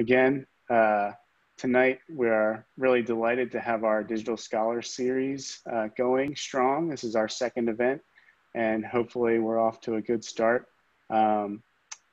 again, uh, tonight we are really delighted to have our Digital Scholar Series uh, going strong. This is our second event, and hopefully we're off to a good start. Um,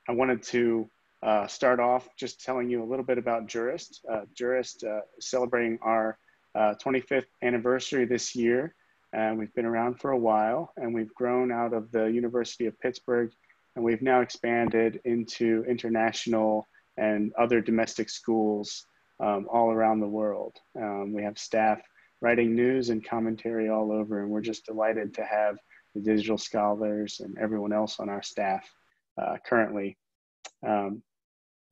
I wanted to uh, start off just telling you a little bit about Jurist. Uh, Jurist uh, celebrating our 25th uh, anniversary this year, and we've been around for a while, and we've grown out of the University of Pittsburgh, and we've now expanded into international and other domestic schools um, all around the world. Um, we have staff writing news and commentary all over, and we're just delighted to have the digital scholars and everyone else on our staff uh, currently. Um,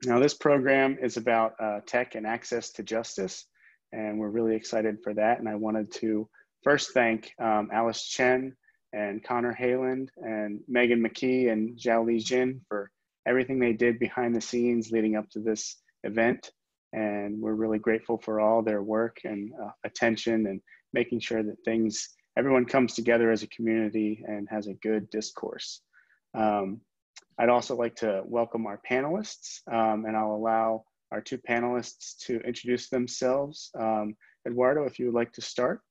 now, this program is about uh, tech and access to justice, and we're really excited for that. And I wanted to first thank um, Alice Chen and Connor Hayland and Megan McKee and Zhao Li Jin for everything they did behind the scenes leading up to this event. And we're really grateful for all their work and uh, attention and making sure that things, everyone comes together as a community and has a good discourse. Um, I'd also like to welcome our panelists, um, and I'll allow our two panelists to introduce themselves. Um, Eduardo, if you would like to start.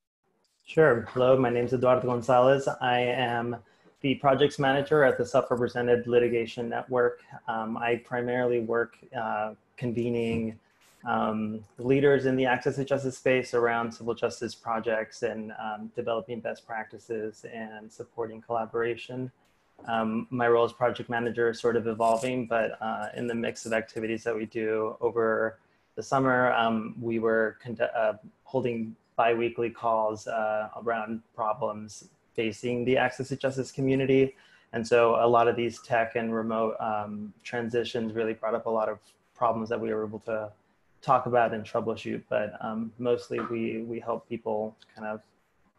Sure. Hello, my name is Eduardo Gonzalez. I am the projects manager at the Self-Represented Litigation Network. Um, I primarily work uh, convening um, leaders in the access to justice space around civil justice projects and um, developing best practices and supporting collaboration. Um, my role as project manager is sort of evolving, but uh, in the mix of activities that we do over the summer, um, we were uh, holding biweekly calls uh, around problems facing the access to justice community. And so a lot of these tech and remote um, transitions really brought up a lot of problems that we were able to talk about and troubleshoot, but um, mostly we, we help people kind of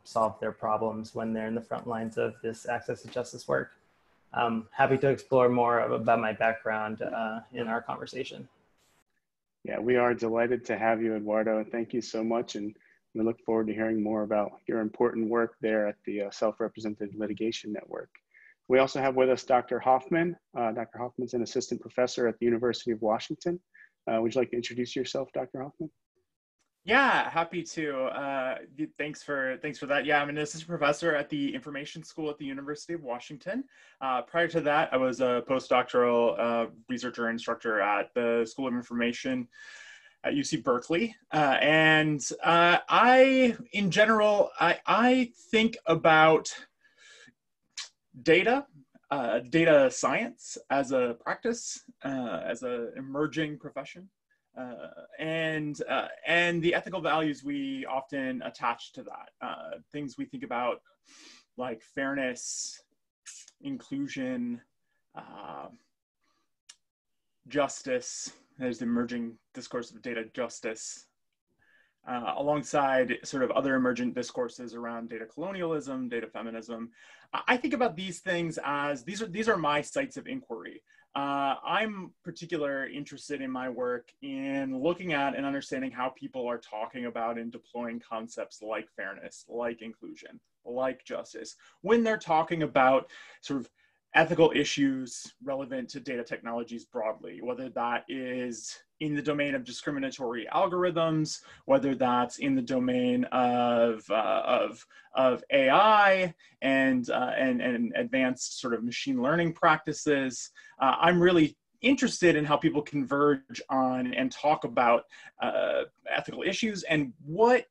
solve their problems when they're in the front lines of this access to justice work. I'm happy to explore more about my background uh, in our conversation. Yeah, we are delighted to have you, Eduardo. Thank you so much. And we look forward to hearing more about your important work there at the uh, Self-Represented Litigation Network. We also have with us Dr. Hoffmann. Uh, Dr. Hoffmann's an assistant professor at the University of Washington. Uh, would you like to introduce yourself, Dr. Hoffmann? Yeah, happy to. Uh, thanks for thanks for that. Yeah, I'm an assistant professor at the Information School at the University of Washington. Uh, prior to that, I was a postdoctoral uh, researcher instructor at the School of Information at UC Berkeley. Uh, and uh, I, in general, I, I think about data uh, data science as a practice, uh, as an emerging profession, uh, and uh, and the ethical values we often attach to that. Things we think about like fairness, inclusion, justice. There's the emerging discourse of data justice, uh, alongside sort of other emergent discourses around data colonialism, data feminism. I think about these things as these are these are my sites of inquiry. Uh, I'm particular interested in my work in looking at and understanding how people are talking about and deploying concepts like fairness, like inclusion, like justice, when they're talking about sort of ethical issues relevant to data technologies broadly, whether that is in the domain of discriminatory algorithms, whether that's in the domain of, uh, of, of AI and, uh, and, and advanced sort of machine learning practices. Uh, I'm really interested in how people converge on and talk about uh, ethical issues and what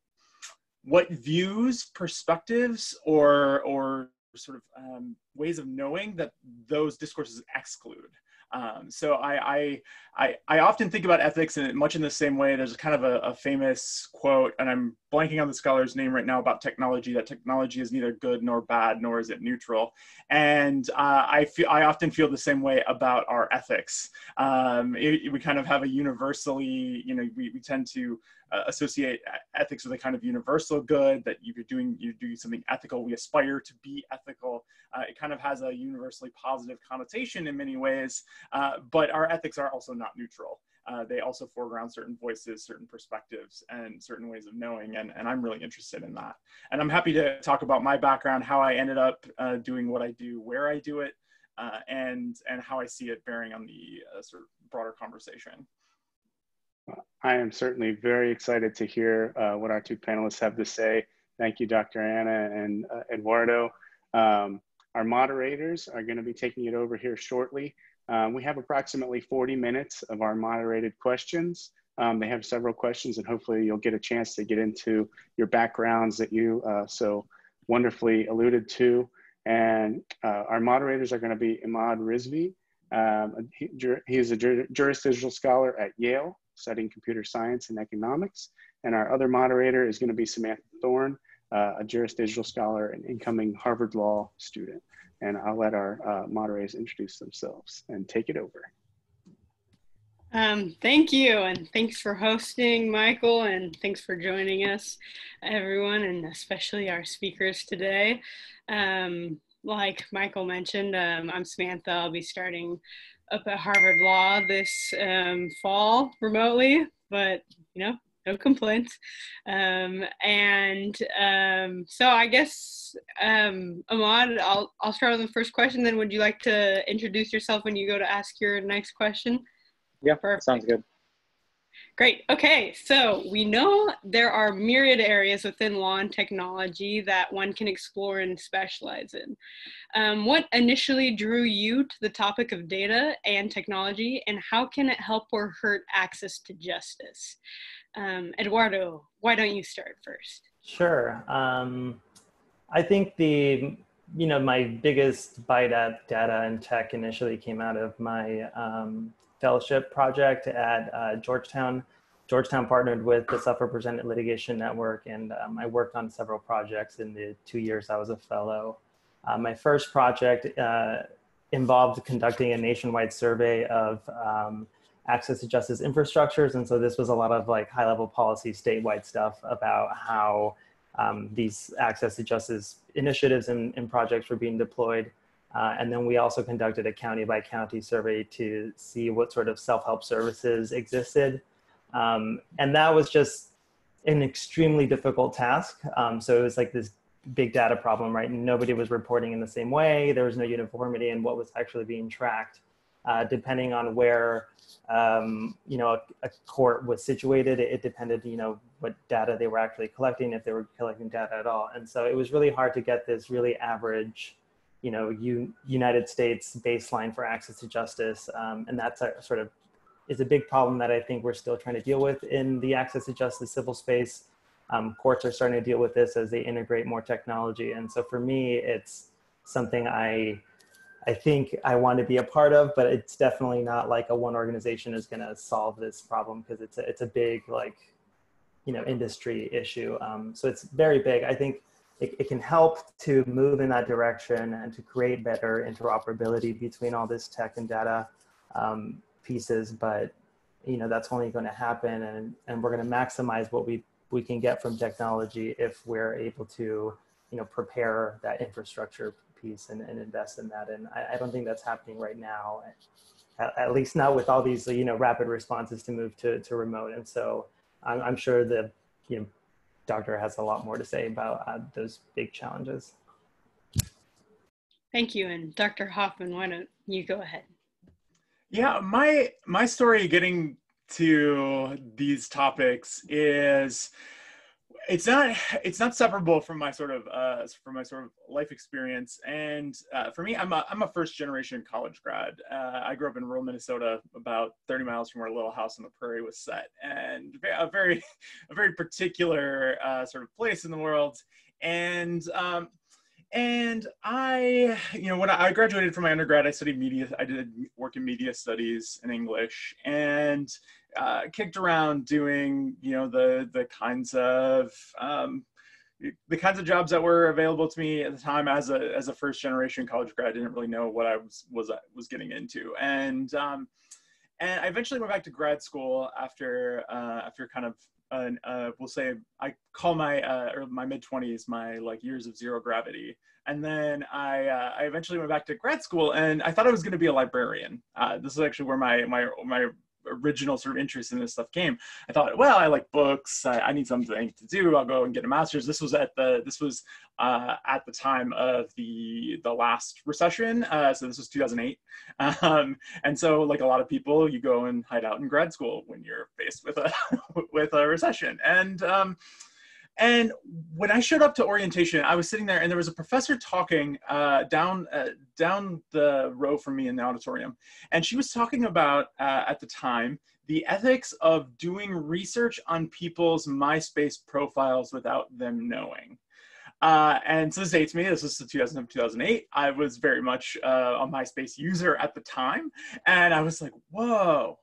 what views, perspectives, or or sort of um, ways of knowing that those discourses exclude. Um, so I, I, I, often think about ethics in much in the same way. There's kind of a, a, famous quote, and I'm blanking on the scholar's name right now about technology. That technology is neither good nor bad, nor is it neutral. And uh, I feel I often feel the same way about our ethics. Um, it, we kind of have a universally, you know, we, we tend to uh, associate ethics with a kind of universal good that you're doing you do something ethical we aspire to be ethical uh, it kind of has a universally positive connotation in many ways uh, but our ethics are also not neutral uh, they also foreground certain voices certain perspectives and certain ways of knowing and, and i'm really interested in that and i'm happy to talk about my background how i ended up uh, doing what i do where i do it uh, and and how i see it bearing on the sort of broader conversation I am certainly very excited to hear uh, what our two panelists have to say. Thank you, Dr. Anna and uh, Eduardo. Um, our moderators are going to be taking it over here shortly. Um, we have approximately 40 minutes of our moderated questions. Um, they have several questions and hopefully you'll get a chance to get into your backgrounds that you uh, so wonderfully alluded to. And uh, our moderators are gonna be Imad Rizvi. Um, he, he, is a jur Digital Scholar at Yale, studying computer science and economics. And our other moderator is gonna be Samantha Thorne, uh, a Digital Scholar and incoming Harvard Law student. And I'll let our uh, moderators introduce themselves and take it over. Um, thank you, and thanks for hosting, Michael, and thanks for joining us, everyone, and especially our speakers today. Um, like Michael mentioned, um, I'm Samantha. I'll be starting up at Harvard Law this um, fall remotely, but you know, no complaints. Um, and um, so I guess um, Ahmad, I'll I'll start with the first question. Then, would you like to introduce yourself when you go to ask your next question? Yeah, Perfect. sounds good. Great. Okay, so we know there are myriad areas within law and technology that one can explore and specialize in. Um, what initially drew you to the topic of data and technology, and how can it help or hurt access to justice? Um, Eduardo, why don't you start first? Sure. Um, I think the you know my biggest bite at data and tech initially came out of my um, fellowship project at uh, Georgetown. Georgetown partnered with the Self-Represented Litigation Network, and um, I worked on several projects in the two years I was a fellow. Uh, my first project uh, involved conducting a nationwide survey of um, access to justice infrastructures, and so this was a lot of like high-level policy, statewide stuff about how um, these access to justice initiatives and, and projects were being deployed. Uh, and then we also conducted a county by county survey to see what sort of self-help services existed. Um, and that was just an extremely difficult task. Um, so it was like this big data problem, right? Nobody was reporting in the same way. There was no uniformity in what was actually being tracked. Uh, depending on where, um, you know, a, a, court was situated, it, it depended, you know, what data they were actually collecting, if they were collecting data at all. And so it was really hard to get this really average you know, U, United States baseline for access to justice. Um, and that's a sort of is a big problem that I think we're still trying to deal with in the access to justice civil space. Um, courts are starting to deal with this as they integrate more technology. And so for me, it's something I, I think I want to be a part of, but it's definitely not like a one organization is going to solve this problem because it's a, it's a big like, you know, industry issue. Um, so it's very big. I think it, it can help to move in that direction and to create better interoperability between all this tech and data um, pieces. But you know that's only going to happen, and and we're going to maximize what we we can get from technology if we're able to you know prepare that infrastructure piece and, and invest in that. And I, I don't think that's happening right now. At, at, least not with all these you know rapid responses to move to, to remote and so I'm, I'm sure the you know Doctor has a lot more to say about uh, those big challenges. Thank you. And Dr. Hoffmann, why don't you go ahead? Yeah, my my story getting to these topics is it's not it's not separable from my sort of uh, from my sort of life experience. And uh, for me, I'm a I'm a first generation college grad. Uh, I grew up in rural Minnesota, about 30 miles from where a little house on the prairie was set, and a very a very particular uh, sort of place in the world. And um, and I, you know, when I graduated from my undergrad, I studied media. I did work in media studies and English, and uh, kicked around doing, you know, the the kinds of um, the kinds of jobs that were available to me at the time as a as a first generation college grad. I didn't really know what I was was was getting into, and um, and I eventually went back to grad school after uh, after kind of an, uh, we'll say I call my uh, or my mid twenties my like years of zero gravity, and then I uh, I eventually went back to grad school, and I thought I was going to be a librarian. Uh, this is actually where my my my original sort of interest in this stuff came. I thought, well, I like books. I, I need something to do. I'll go and get a master's. This was at the this was uh, at the time of the the last recession. Uh, so this was 2008, um, and so like a lot of people, you go and hide out in grad school when you're faced with a with a recession, and um, and when I showed up to orientation, I was sitting there, and there was a professor talking uh, down uh, down the row from me in the auditorium, and she was talking about uh, at the time the ethics of doing research on people's MySpace profiles without them knowing. Uh, and so this dates me. This was 2007, 2008. I was very much uh, a MySpace user at the time, and I was like, "Whoa,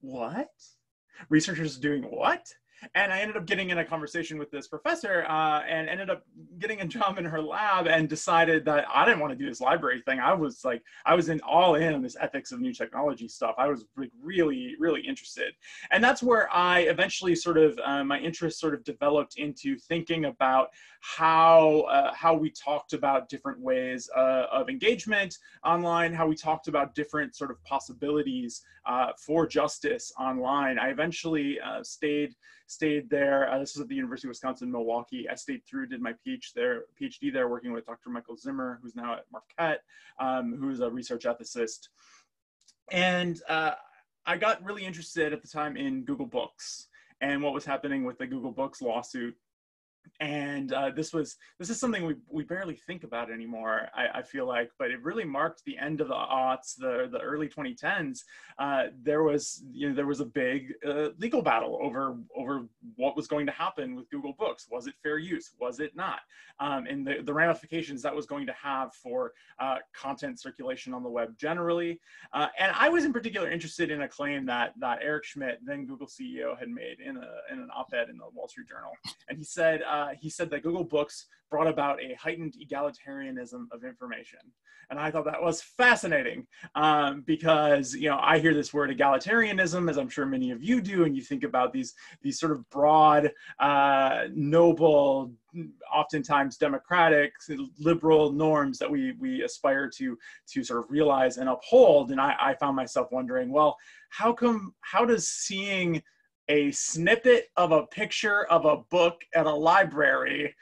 what? Researchers doing what?" And I ended up getting in a conversation with this professor uh, and ended up getting a job in her lab and decided that I didn't want to do this library thing. I was like, I was in all in on this ethics of new technology stuff. I was like really, really interested. And that's where I eventually sort of, uh, my interest sort of developed into thinking about how, uh, how we talked about different ways uh, of engagement online, how we talked about different sort of possibilities uh, for justice online. I eventually uh, stayed stayed there. Uh, this was at the University of Wisconsin Milwaukee. I stayed through, did my PhD there, PhD there, working with Dr. Michael Zimmer, who's now at Marquette, um, who's a research ethicist. And uh, I got really interested at the time in Google Books and what was happening with the Google Books lawsuit and uh, this was this is something we, we barely think about anymore I, I, feel like but it really marked the end of the aughts the the early 2010s uh, there was you know there was a big uh, legal battle over over what was going to happen with google books. Was it fair use? Was it not? Um, and the, the ramifications that was going to have for uh, content circulation on the web generally. Uh, and i was in particular interested in a claim that that eric schmidt then google ceo had made in, a, in an op-ed in the wall street journal. And he said uh, uh, he said that Google Books brought about a heightened egalitarianism of information. And I thought that was fascinating um, because, you know, I hear this word egalitarianism, as I'm sure many of you do, and you think about these, these sort of broad, uh, noble, oftentimes democratic, liberal norms that we, we aspire to, to sort of realize and uphold. And I, I found myself wondering, well, how come, how does seeing a snippet of a picture of a book at a library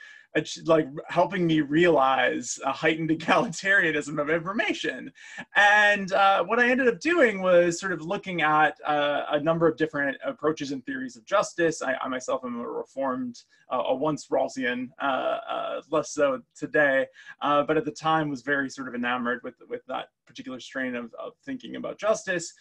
like helping me realize a heightened egalitarianism of information. And uh, what I ended up doing was sort of looking at uh, a number of different approaches and theories of justice. I, I myself am a reformed, uh, a once Rawlsian, uh, uh, less so today, uh, but at the time was very sort of enamored with, with that particular strain of, of thinking about justice.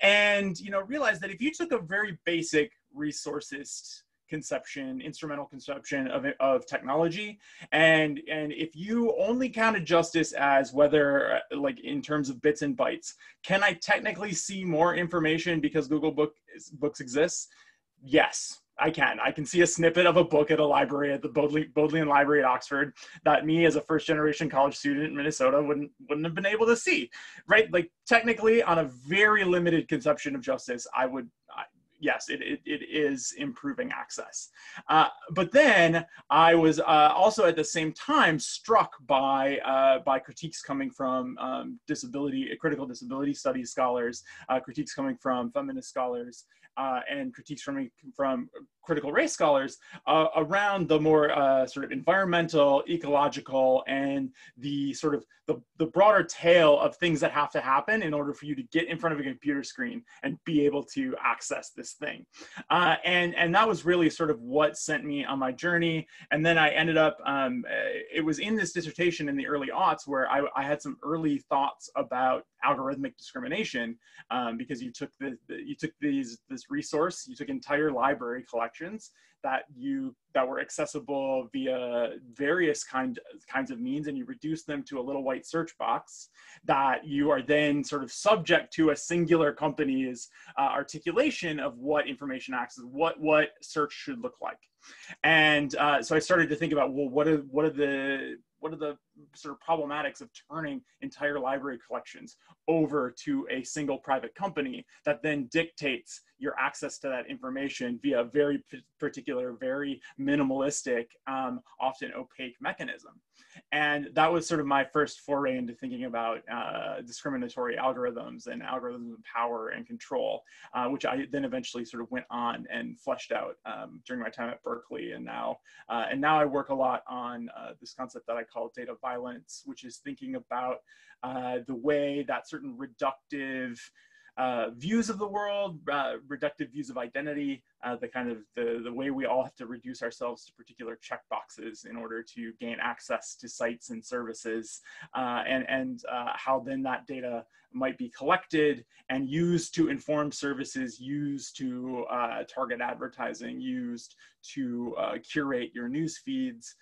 And, you know, realized that if you took a very basic resourcist conception, instrumental conception of, of technology. And, and if you only counted justice as whether, uh, like in terms of bits and bytes, can I technically see more information because Google Book, Books exists? Yes, I can. I can see a snippet of a book at a library at the Bodley, Bodleian Library at Oxford that me as a first generation college student in Minnesota wouldn't wouldn't have been able to see. Right? Like technically on a very limited conception of justice, I would yes, it, it, it is improving access. Uh, but then I was uh, also at the same time struck by, uh, by critiques coming from um, disability, critical disability studies scholars, uh, critiques coming from feminist scholars, uh, and critiques from, from critical race scholars uh, around the more uh, sort of environmental, ecological, and the sort of the, the broader tale of things that have to happen in order for you to get in front of a computer screen and be able to access this thing. Uh, and, and that was really sort of what sent me on my journey. And then I ended up, um, it was in this dissertation in the early aughts where I, I had some early thoughts about algorithmic discrimination um, because you took the, the, you took these this resource you took entire library collections that you that were accessible via various kind kinds of means and you reduce them to a little white search box that you are then sort of subject to a singular company's uh, articulation of what information access what what search should look like. And uh, so i started to think about well what are what are the what are the sort of problematics of turning entire library collections over to a single private company that then dictates your access to that information via a very particular, very minimalistic, um, often opaque mechanism. And that was sort of my first foray into thinking about uh, discriminatory algorithms and algorithms of power and control, uh, which I then eventually sort of went on and fleshed out um, during my time at Berkeley. And now, uh, and now I work a lot on uh, this concept that I call data violence, which is thinking about uh, the way that certain reductive uh, views of the world, uh, reductive views of identity, uh, the kind of the, the way we all have to reduce ourselves to particular checkboxes in order to gain access to sites and services, uh, and, and uh, how then that data might be collected and used to inform services, used to uh, target advertising, used to curate your news feeds,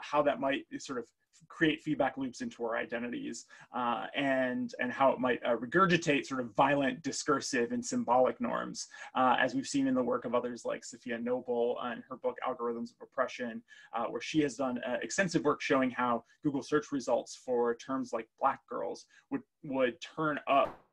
how that might sort of create feedback loops into our identities uh, and, and how it might uh, regurgitate sort of violent discursive and symbolic norms, uh, as we've seen in the work of others like Safiya Noble and her book Algorithms of Oppression, uh, where she has done uh, extensive work showing how Google search results for terms like black girls would, would turn up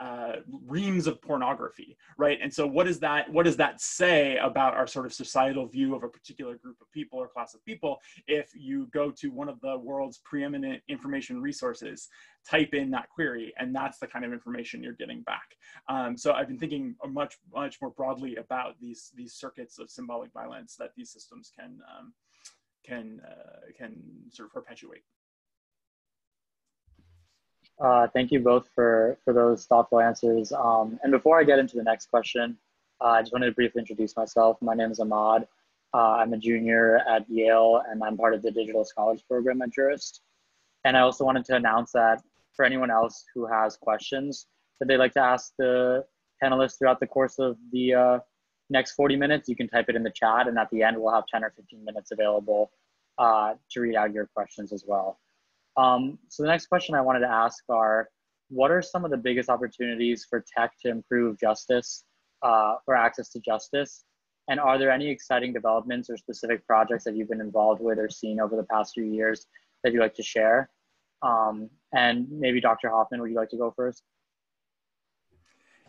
uh, reams of pornography, right? And so, what does that what does that say about our sort of societal view of a particular group of people or class of people? If you go to one of the world's preeminent information resources, type in that query, and that's the kind of information you're getting back. Um, so, I've been thinking much much more broadly about these these circuits of symbolic violence that these systems can um, can uh, can sort of perpetuate. Uh, thank you both for, for those thoughtful answers. Um, and before I get into the next question, uh, I just wanted to briefly introduce myself. My name is Ahmad. Uh, I'm a junior at Yale, and I'm part of the Digital Scholars Program at Jurist. And I also wanted to announce that for anyone else who has questions that they'd like to ask the panelists throughout the course of the uh, next 40 minutes, you can type it in the chat, and at the end, we'll have 10 or 15 minutes available uh, to read out your questions as well. Um, so the next question I wanted to ask are, what are some of the biggest opportunities for tech to improve justice uh, or access to justice? And are there any exciting developments or specific projects that you've been involved with or seen over the past few years that you'd like to share? Um, and maybe Dr. Hoffmann, would you like to go first?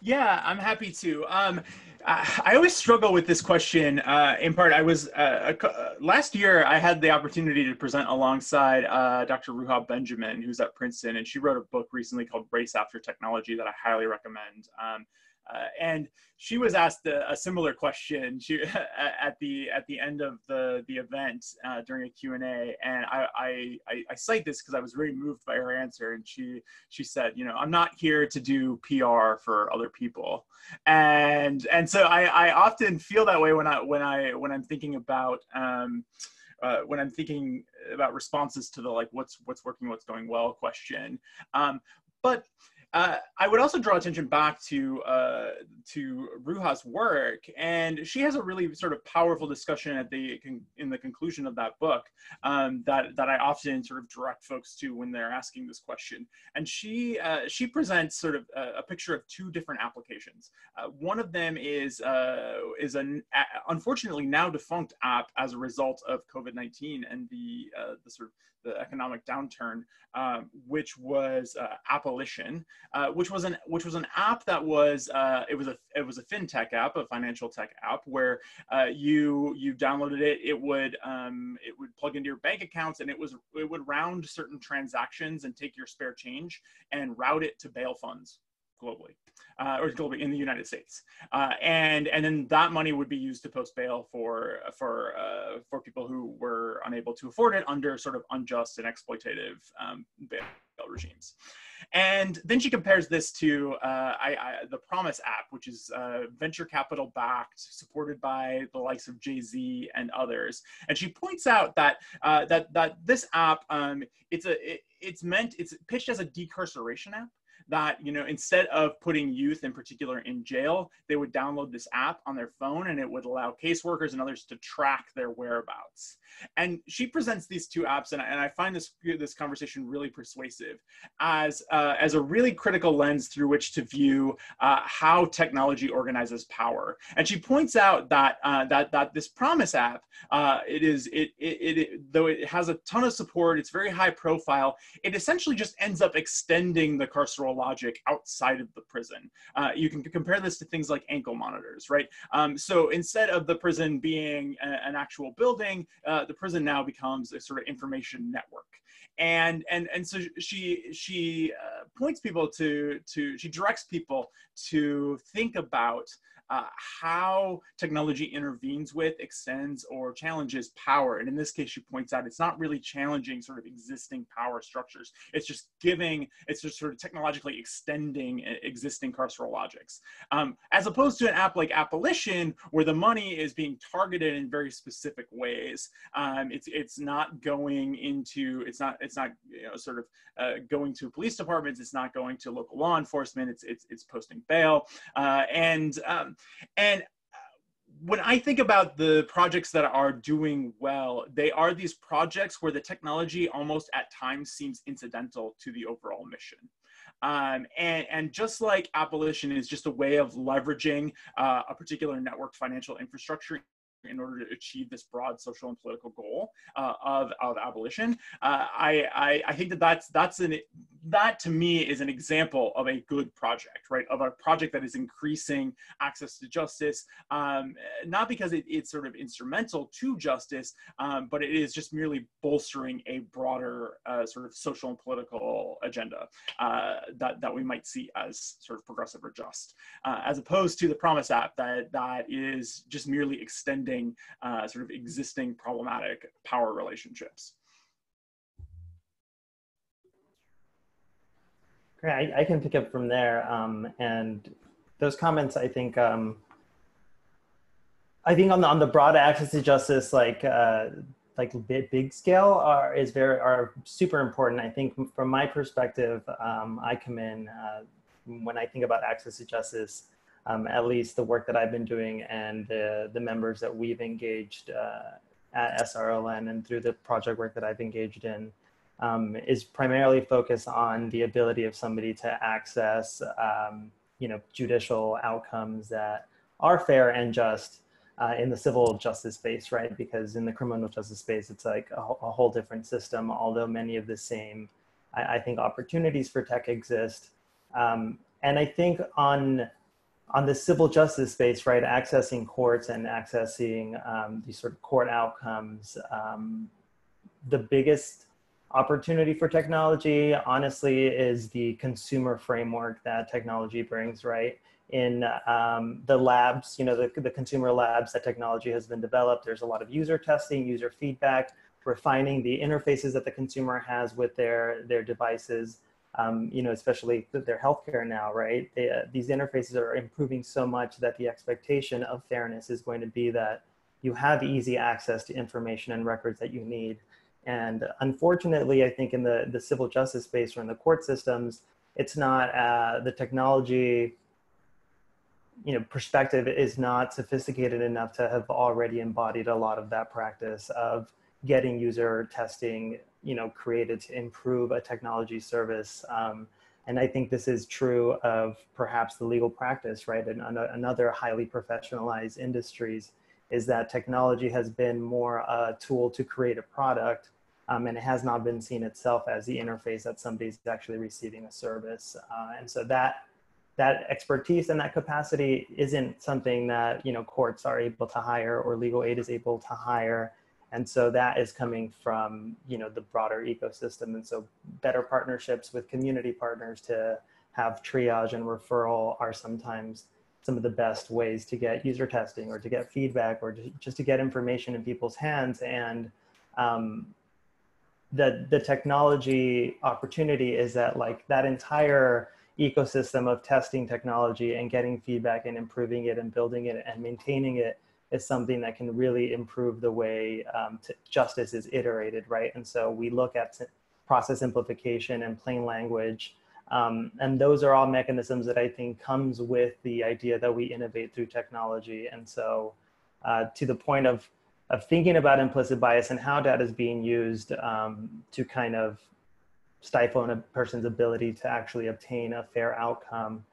Yeah, I'm happy to. Um, I always struggle with this question. Uh, in part, I was uh, uh, last year. I had the opportunity to present alongside uh, Dr. Ruha Benjamin, who's at Princeton, and she wrote a book recently called "Race After Technology" that I highly recommend. Um, uh, and she was asked a, a similar question she, at the at the end of the the event uh, during a Q&A and I, I, I cite this because I was very moved by her answer. And she she said you know I'm not here to do PR for other people. And and so I, I often feel that way when I when I when I'm thinking about um, uh, when I'm thinking about responses to the like what's what's working what's going well question. Um, but uh, I would also draw attention back to uh, to Ruha's work, and she has a really sort of powerful discussion at the in the conclusion of that book um, that that I often sort of direct folks to when they're asking this question. And she uh, she presents sort of a, a, picture of two different applications. Uh, one of them is uh, is an unfortunately now defunct app as a result of COVID nineteen and the uh, the sort of the economic downturn, um, which was uh, uh, which was an which was an app that was uh, it was a it was a fintech app, a financial tech app, where uh, you you downloaded it, it would um, it would plug into your bank accounts, and it was it would round certain transactions and take your spare change and route it to bail funds globally, uh, or globally in the United States, uh, and and then that money would be used to post bail for for uh, for people who were unable to afford it under sort of unjust and exploitative um, bail regimes. And then she compares this to uh, I, I, the Promise app, which is uh, venture capital backed, supported by the likes of Jay Z and others. And she points out that uh, that that this app um, it's a it, it's meant it's pitched as a decarceration app that you know instead of putting youth in particular in jail they would download this app on their phone and it would allow caseworkers and others to track their whereabouts. And she presents these two apps and, and i find this this conversation really persuasive as uh, as a really critical lens through which to view uh, how technology organizes power. And she points out that uh, that that this promise app uh, it is it, it, it though it has a ton of support it's very high profile it essentially just ends up extending the carceral logic outside of the prison. Uh, you can compare this to things like ankle monitors, right? Um, so instead of the prison being a, an actual building, uh, the prison now becomes a sort of information network. And, and, and so she, she uh, points people to, to, she directs people to think about uh, how technology intervenes with, extends, or challenges power. And in this case, she points out it's not really challenging sort of existing power structures. It's just giving, it's just sort of technologically extending existing carceral logics. Um, as opposed to an app like Appolition, where the money is being targeted in very specific ways. Um, it's, it's not going into, it's not, it's not you know, sort of uh, going to police departments, it's not going to local law enforcement, it's, it's, it's posting bail. Uh, and um, and when I think about the projects that are doing well, they are these projects where the technology almost at times seems incidental to the overall mission. Um, and, and just like Appolition is just a way of leveraging uh, a particular networked financial infrastructure in order to achieve this broad social and political goal uh, of, of abolition. Uh, I, I, I, think that that's, that's an, that to me is an example of a good project, right? Of a project that is increasing access to justice, um, not because it, it's sort of instrumental to justice, um, but it is just merely bolstering a broader uh, sort of social and political agenda uh, that, that we might see as sort of progressive or just, uh, as opposed to the Promise App that, that is just merely extending uh, sort of existing problematic power relationships. Great, I, I, can pick up from there. Um, and those comments, I think, um, I think on the on the broad access to justice, like uh, like big, big scale, are is very are super important. I think from my perspective, um, I come in uh, when I think about access to justice um, at least the work that I've been doing and the, the members that we've engaged uh, at SRLN and through the project work that I've engaged in um, is primarily focused on the ability of somebody to access, um, you know, judicial outcomes that are fair and just uh, in the civil justice space, right? Because in the criminal justice space, it's like a, a whole different system, although many of the same, I, I think, opportunities for tech exist. Um, and I think on on the civil justice space, right, accessing courts and accessing um, these sort of court outcomes, um, the biggest opportunity for technology, honestly, is the consumer framework that technology brings, right? In um, the labs, you know, the, the consumer labs that technology has been developed, there's a lot of user testing, user feedback, refining the interfaces that the consumer has with their, their devices um, you know, especially their healthcare now, right? They, uh, these interfaces are improving so much that the expectation of fairness is going to be that you have easy access to information and records that you need. And unfortunately, I think in the, the civil justice space or in the court systems, it's not uh, the technology you know perspective is not sophisticated enough to have already embodied a lot of that practice of getting user testing you know created to improve a technology service um, and i think this is true of perhaps the legal practice right? And another highly professionalized industries is that technology has been more a tool to create a product um, and it has not been seen itself as the interface that somebody's actually receiving a service uh, and so that that expertise and that capacity isn't something that you know courts are able to hire or legal aid is able to hire and so that is coming from you know the broader ecosystem. And so better partnerships with community partners to have triage and referral are sometimes some of the best ways to get user testing or to get feedback or just to get information in people's hands. And um, the the technology opportunity is that like that entire ecosystem of testing technology and getting feedback and improving it and building it and maintaining it is something that can really improve the way um, justice is iterated, right? And so we look at process simplification and plain language. Um, and those are all mechanisms that I think comes with the idea that we innovate through technology. And so uh, to the point of, of thinking about implicit bias and how data is being used um, to kind of stifle a person's ability to actually obtain a fair outcome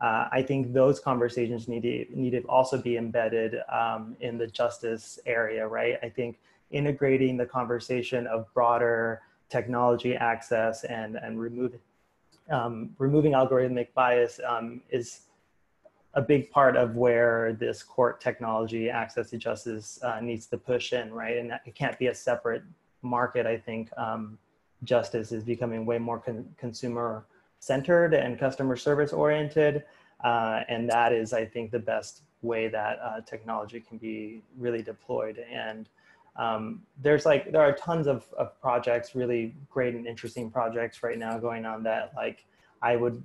uh, I think those conversations need to need to also be embedded um, in the justice area, right? I think integrating the conversation of broader technology access and and removing um, removing algorithmic bias um, is a big part of where this court technology access to justice uh, needs to push in, right? And it can't be a separate market. I think um, justice is becoming way more con consumer centered and customer service oriented. Uh, and that is, I think, the best way that uh, technology can be really deployed. And um, there's like, there are tons of, of projects, really great and interesting projects right now going on that like I would,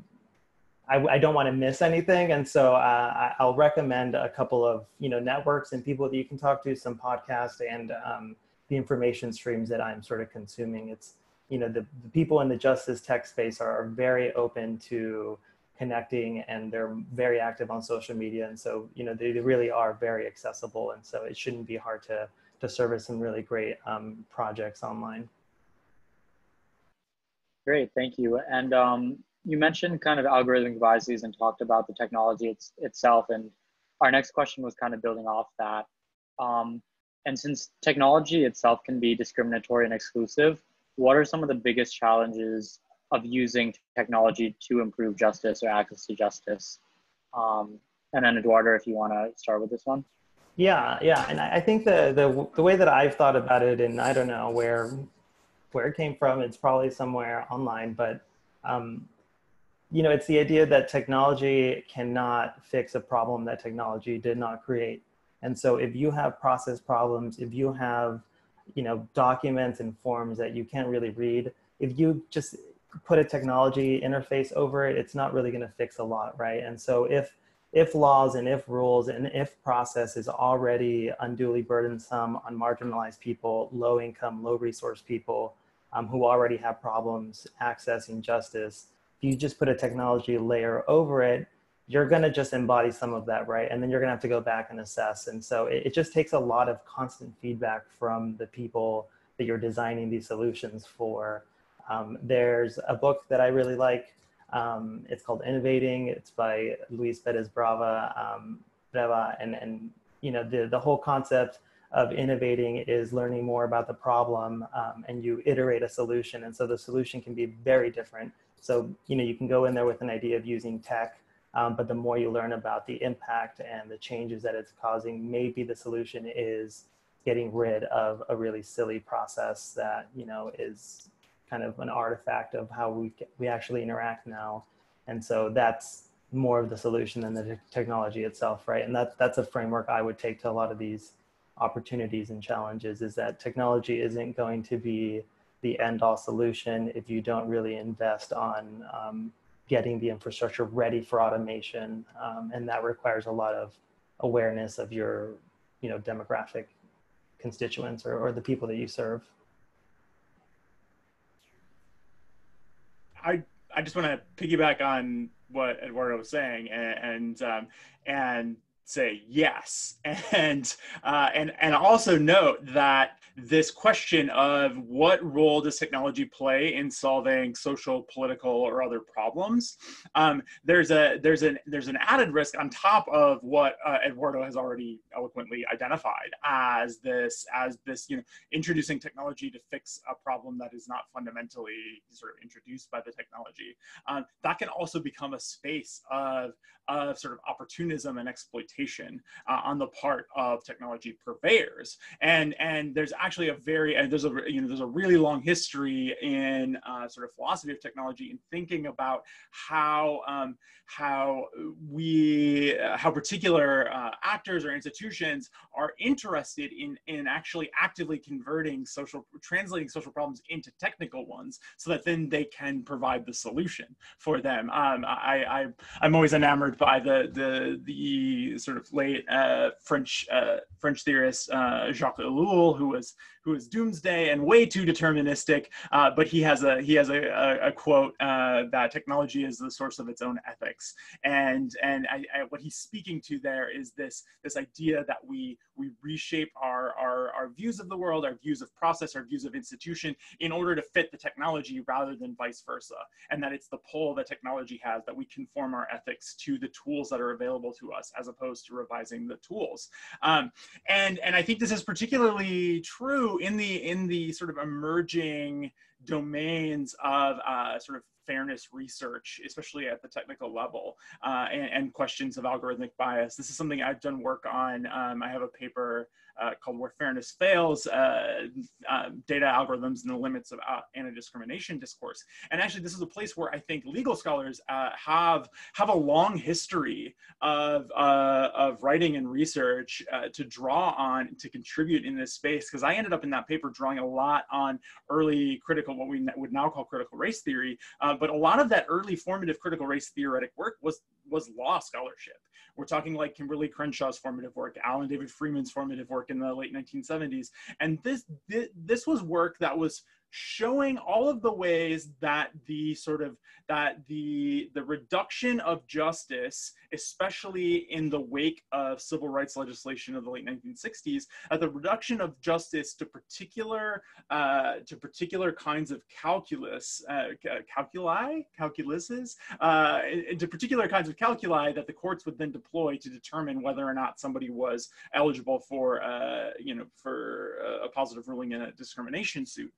I, I don't want to miss anything. And so uh, I'll recommend a couple of, you know, networks and people that you can talk to, some podcasts and um, the information streams that I'm sort of consuming. It's, you know, the, the people in the justice tech space are, are very open to connecting and they're very active on social media. And so, you know, they, they really are very accessible. And so it shouldn't be hard to, to service some really great um, projects online. Great, thank you. And um, you mentioned kind of algorithmic biases and talked about the technology it's, itself. And our next question was kind of building off that. Um, and since technology itself can be discriminatory and exclusive, what are some of the biggest challenges of using technology to improve justice or access to justice? Um, and then Eduardo, if you want to start with this one. Yeah, yeah, and I think the, the the way that I've thought about it, and I don't know where where it came from. It's probably somewhere online, but um, you know, it's the idea that technology cannot fix a problem that technology did not create. And so, if you have process problems, if you have you know documents and forms that you can't really read, if you just put a technology interface over it, it's not really going to fix a lot, right? And so, if if laws and if rules and if process is already unduly burdensome on marginalized people, low income, low resource people um, who already have problems accessing justice, if you just put a technology layer over it, you're going to just embody some of that, right? And then you're going to have to go back and assess. And so it, it just takes a lot of constant feedback from the people that you're designing these solutions for. Um, there's a book that I really like um, it's called Innovating. It's by Luis Perez Breva, um, and and you know the the whole concept of innovating is learning more about the problem, um, and you iterate a solution. And so the solution can be very different. So you know you can go in there with an idea of using tech, um, but the more you learn about the impact and the changes that it's causing, maybe the solution is getting rid of a really silly process that you know is kind of an artifact of how we we actually interact now, and so that's more of the solution than the technology itself, right? And that that's a framework I would take to a lot of these opportunities and challenges is that technology isn't going to be the end all solution if you don't really invest on um, getting the infrastructure ready for automation. Um, and that requires a lot of awareness of your, you know, demographic constituents or, or the people that you serve. I I just want to piggyback on what Eduardo was saying and and, um, and say yes. And uh, and and also note that this question of what role does technology play in solving social political or other problems um, there's a there's an there's an added risk on top of what uh, eduardo has already eloquently identified as this as this you know introducing technology to fix a problem that is not fundamentally sort of introduced by the technology. Um, that can also become a space of of sort of opportunism and exploitation uh, on the part of technology purveyors. And and there's actually a very and there's a you know there's a really long history in uh, sort of philosophy of technology in thinking about how um, how we uh, how particular uh, actors or institutions are interested in in actually actively converting social translating social problems into technical ones so that then they can provide the solution for them. Um, I, I I'm always enamored by the the the sort of late uh, French uh, French theorist uh, Jacques Ellul, who was who is doomsday and way too deterministic. Uh, but he has a he has a, a, a quote uh, that technology is the source of its own ethics, and and I, I, what he's speaking to there is this this idea that we we reshape our, our our views of the world, our views of process, our views of institution in order to fit the technology rather than vice versa, and that it's the pull that technology has that we conform our ethics to the tools that are available to us as opposed to revising the tools. Um, and and I think this is particularly true in the in the sort of emerging domains of uh, sort of fairness research, especially at the technical level, uh, and, and, questions of algorithmic bias. This is something I've done work on. Um, I have a paper called Where Fairness Fails, uh, uh, Data Algorithms and the Limits of uh, Anti-Discrimination Discourse. And actually, this is a place where I think legal scholars uh, have, have a long history of, uh, of writing and research to draw on to contribute in this space. Because I ended up in that paper drawing a lot on early critical, what we would now call critical race theory, but a lot of that early formative critical race theoretic work was was law scholarship. We're talking like Kimberlé Crenshaw's formative work, Alan David Freeman's formative work in the late 1970s. And this, this was work that was showing all of the ways that the sort of that the the reduction of justice especially in the wake of civil rights legislation of the late 1960s uh, the reduction of justice to particular uh, to particular kinds of calculus uh, calculi calculuses uh, into particular kinds of calculi that the courts would then deploy to determine whether or not somebody was eligible for uh, you know for a positive ruling in a discrimination suit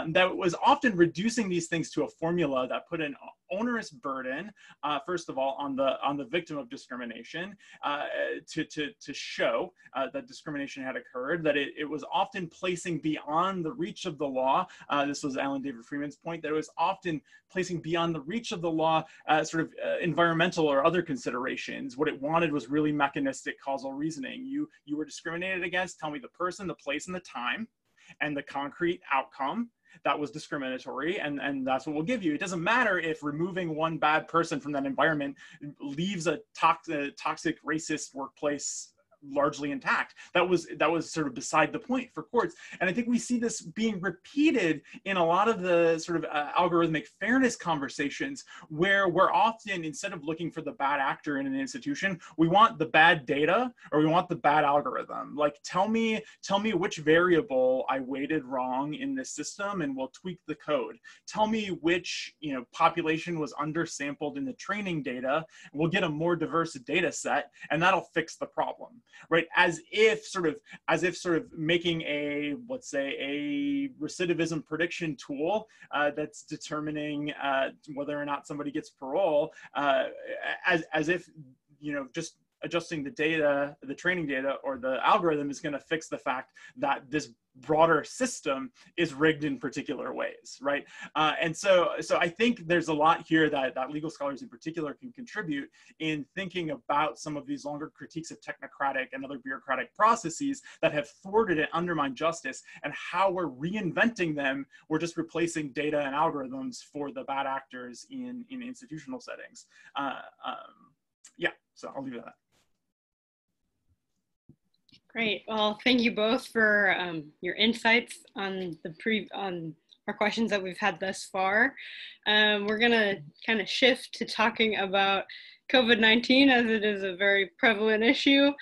uh, that was often reducing these things to a formula that put an onerous burden, uh, first of all, on the on the victim of discrimination uh, to, to, to show uh, that discrimination had occurred, that it, it was often placing beyond the reach of the law. Uh, this was Alan David Freeman's point, that it was often placing beyond the reach of the law sort of environmental or other considerations. What it wanted was really mechanistic causal reasoning. You, you were discriminated against, tell me the person, the place, and the time and the concrete outcome that was discriminatory and and that's what we'll give you. It doesn't matter if removing one bad person from that environment leaves a, toxic, uh, toxic racist workplace largely intact. That was that was sort of beside the point for courts, and I think we see this being repeated in a lot of the sort of uh, algorithmic fairness conversations, where we're often instead of looking for the bad actor in an institution, we want the bad data or we want the bad algorithm. Like tell me tell me which variable I weighted wrong in this system, and we'll tweak the code. Tell me which you know population was undersampled in the training data. We'll get a more diverse data set, and that'll fix the problem right? As if sort of, as if sort of making a, let's say, a recidivism prediction tool uh, that's determining uh, whether or not somebody gets parole, uh, as, as if, you know, just adjusting the data, the training data, or the algorithm is going to fix the fact that this broader system is rigged in particular ways, right? Uh, and so, so I think there's a lot here that, that legal scholars in particular can contribute in thinking about some of these longer critiques of technocratic and other bureaucratic processes that have thwarted and undermined justice and how we're reinventing them. We're just replacing data and algorithms for the bad actors in, in institutional settings. Uh, um, yeah, so I'll leave it at that. Great. Well, thank you both for um, your insights on the pre on our questions that we've had thus far. Um, we're gonna kind of shift to talking about COVID-19 as it is a very prevalent issue.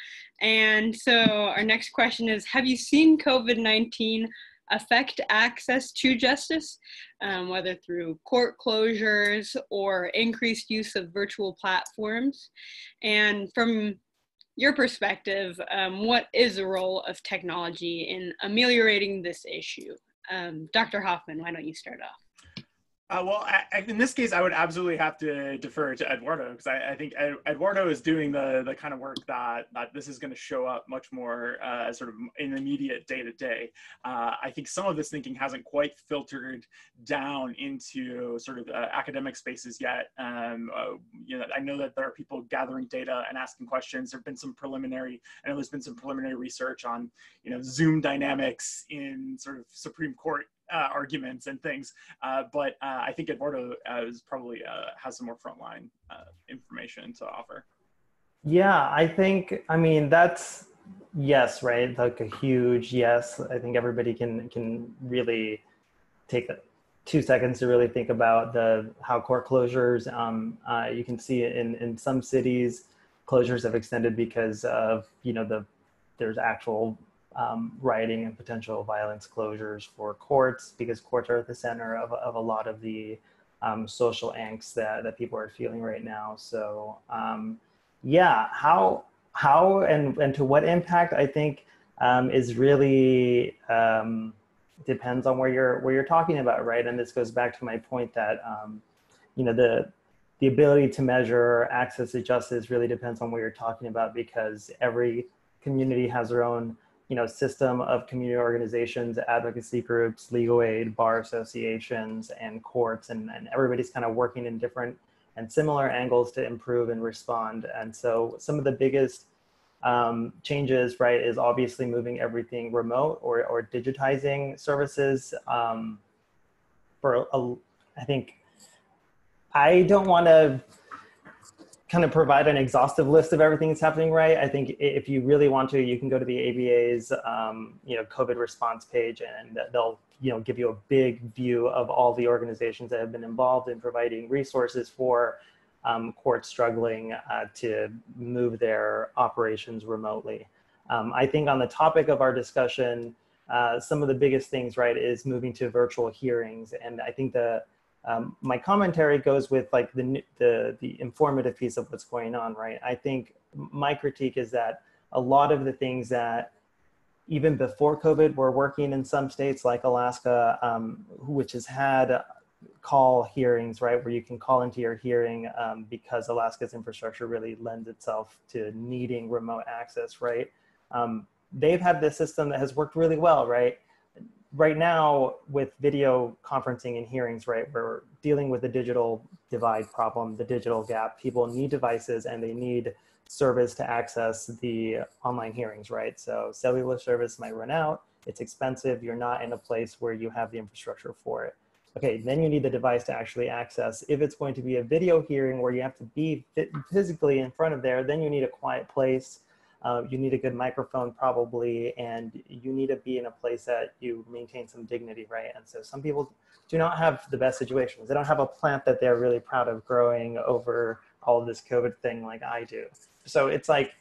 And so our next question is, have you seen COVID-19 affect access to justice, um, whether through court closures or increased use of virtual platforms? And from your perspective, um, what is the role of technology in ameliorating this issue? Um, Dr. Hoffmann, why don't you start off? Uh, well, I, in this case, I would absolutely have to defer to Eduardo because I, I, think Ed, Eduardo is doing the the kind of work that that this is going to show up much more uh, sort of in immediate day to day. I think some of this thinking hasn't quite filtered down into sort of uh, academic spaces yet. Um, uh, you know, I know that there are people gathering data and asking questions. There've been some preliminary, I know there's been some preliminary research on you know Zoom dynamics in sort of Supreme Court uh, arguments and things. Uh, but uh, I think Eduardo uh, is probably uh, has some more frontline uh, information to offer. Yeah, I think. I mean, that's yes, right? Like a huge yes. I think everybody can can really take two seconds to really think about the how court closures. Um, you can see in in some cities, closures have extended because of you know the there's actual um, writing and potential violence closures for courts because courts are at the center of, of a lot of the um, social angst that, that people are feeling right now. So um, yeah, how how and, and to what impact I think um, is really um, depends on where you're where you're talking about, right? And this goes back to my point that um, you know, the, the ability to measure access to justice really depends on what you're talking about because every community has their own you know system of community organizations advocacy groups legal aid bar associations and courts and, and everybody's kind of working in different and similar angles to improve and respond. And so some of the biggest um, changes right is obviously moving everything remote or, or digitizing services um, for a, I think I don't want to kind of provide an exhaustive list of everything that's happening right. I think if you really want to, you can go to the ABA's um, you know COVID response page, and they'll you know give you a big view of all the organizations that have been involved in providing resources for um, courts struggling uh, to move their operations remotely. Um, I think on the topic of our discussion, uh, some of the biggest things right is moving to virtual hearings, and I think the um, my commentary goes with like the, the, the informative piece of what's going on, right? I think my critique is that a lot of the things that even before COVID were working in some states like Alaska, um, which has had call hearings, right, where you can call into your hearing um, because Alaska's infrastructure really lends itself to needing remote access, right? Um, they've had this system that has worked really well, right? Right now with video conferencing and hearings, right, we're dealing with the digital divide problem, the digital gap. People need devices and they need service to access the online hearings, right? So cellular service might run out, it's expensive, you're not in a place where you have the infrastructure for it. Okay, then you need the device to actually access. If it's going to be a video hearing where you have to be physically in front of there, then you need a quiet place uh, you need a good microphone probably, and you need to be in a place that you maintain some dignity, right? And so some people do not have the best situations. They don't have a plant that they're really proud of growing over all of this COVID thing like I do. So it's like,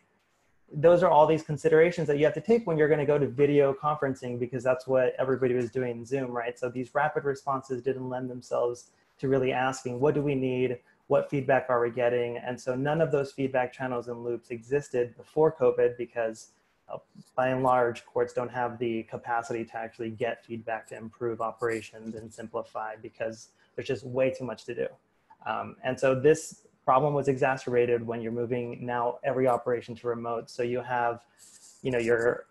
those are all these considerations that you have to take when you're going to go to video conferencing because that's what everybody was doing in Zoom, right? So these rapid responses didn't lend themselves to really asking, what do we need? What feedback are we getting? And so none of those feedback channels and loops existed before COVID because uh, by and large, courts don't have the capacity to actually get feedback to improve operations and simplify because there's just way too much to do. Um, and so this problem was exacerbated when you're moving now every operation to remote. So you have, you know, your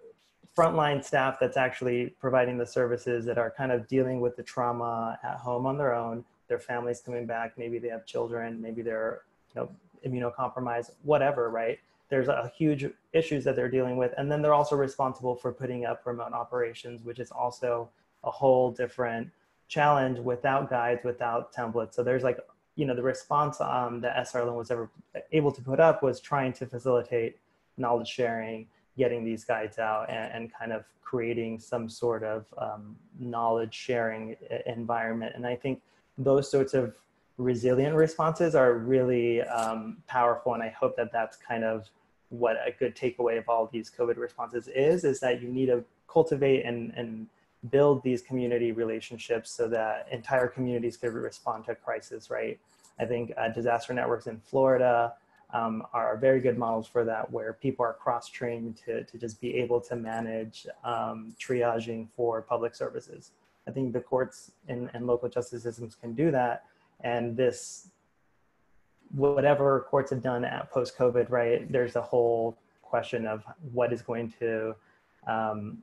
frontline staff that's actually providing the services that are kind of dealing with the trauma at home on their own their families coming back, maybe they have children, maybe they're you know immunocompromised, whatever, right? There's a huge issues that they're dealing with, and then they're also responsible for putting up remote operations, which is also a whole different challenge without guides, without templates. So there's like you know the response um, that SRLN was ever able to put up was trying to facilitate knowledge sharing, getting these guides out, and, and kind of creating some sort of um, knowledge sharing environment. And I think those sorts of resilient responses are really um, powerful. And I hope that that's kind of what a good takeaway of all these COVID responses is, is that you need to cultivate and, and build these community relationships so that entire communities could respond to crisis, right? I think uh, disaster networks in Florida um, are very good models for that, where people are cross-trained to, to just be able to manage um, triaging for public services. I think the courts and, and local justice systems can do that. And this, whatever courts have done at post COVID, right, there's a whole question of what is going to um,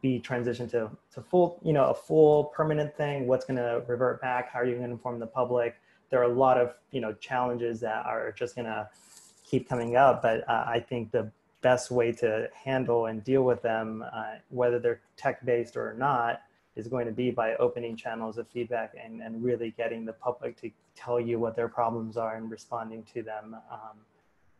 be transitioned to, to full, you know, a full permanent thing, what's going to revert back, how are you going to inform the public? There are a lot of, you know, challenges that are just going to keep coming up, but uh, I think the best way to handle and deal with them, uh, whether they're tech-based or not, is going to be by opening channels of feedback and, and really getting the public to tell you what their problems are and responding to them um,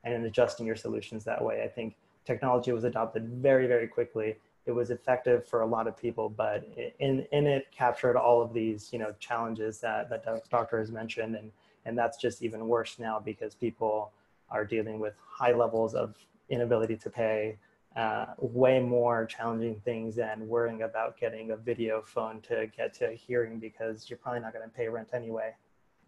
and adjusting your solutions that way. I think technology was adopted very, very quickly. It was effective for a lot of people, but in, in it captured all of these, you know, challenges that, that the doctor has mentioned. And, and that's just even worse now because people are dealing with high levels of inability to pay, uh, way more challenging things than worrying about getting a video phone to get to a hearing because you're probably not going to pay rent anyway.